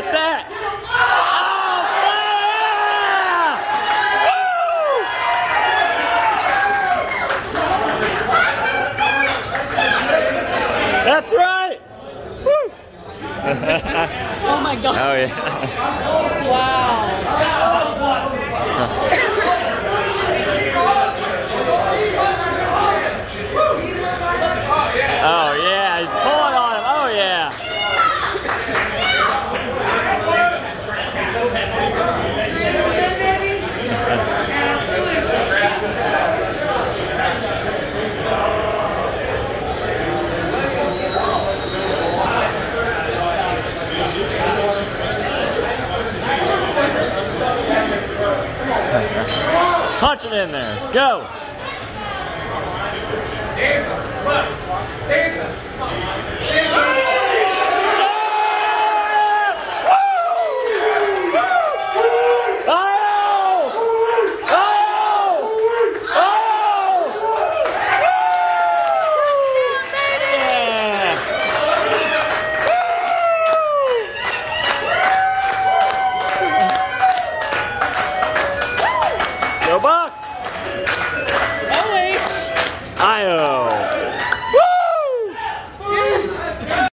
at that. Oh, That's right. Woo. oh my God. Oh yeah. wow. Punch it in there. Let's go. 爱尔